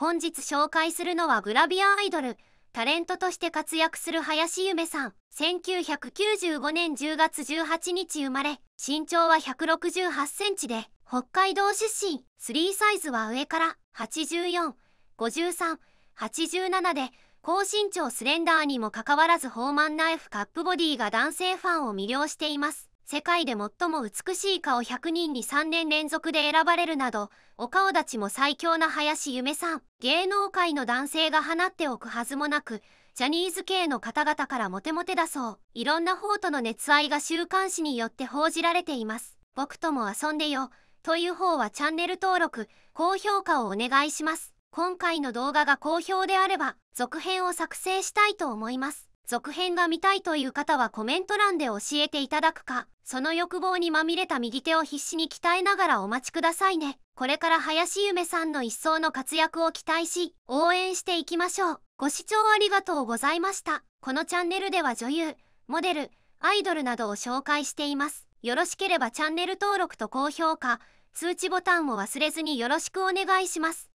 本日紹介するのはグラビアアイドルタレントとして活躍する林夢さん。1995年10月18日生まれ。身長は168センチで北海道出身。3サイズは上から。845387で高身長スレンダーにもかかわらずホーマンナイフカップボディが男性ファンを魅了しています。世界で最も美しい顔100人に3年連続で選ばれるなどお顔立ちも最強な林夢さん。芸能界の男性が放っておくはずもなくジャニーズ系の方々からモテモテだそう。いろんな方との熱愛が週刊誌によって報じられています。僕とも遊んでよ。という方はチャンネル登録高評価をお願いします。今回の動画が好評であれば続編を作成したいと思います。続編が見たいという方はコメント欄で教えていただくか、その欲望にまみれた右手を必死に鍛えながらお待ちくださいね。これから林夢さんの一層の活躍を期待し、応援していきましょう。ご視聴ありがとうございました。このチャンネルでは女優、モデル、アイドルなどを紹介しています。よろしければチャンネル登録と高評価、通知ボタンを忘れずによろしくお願いします。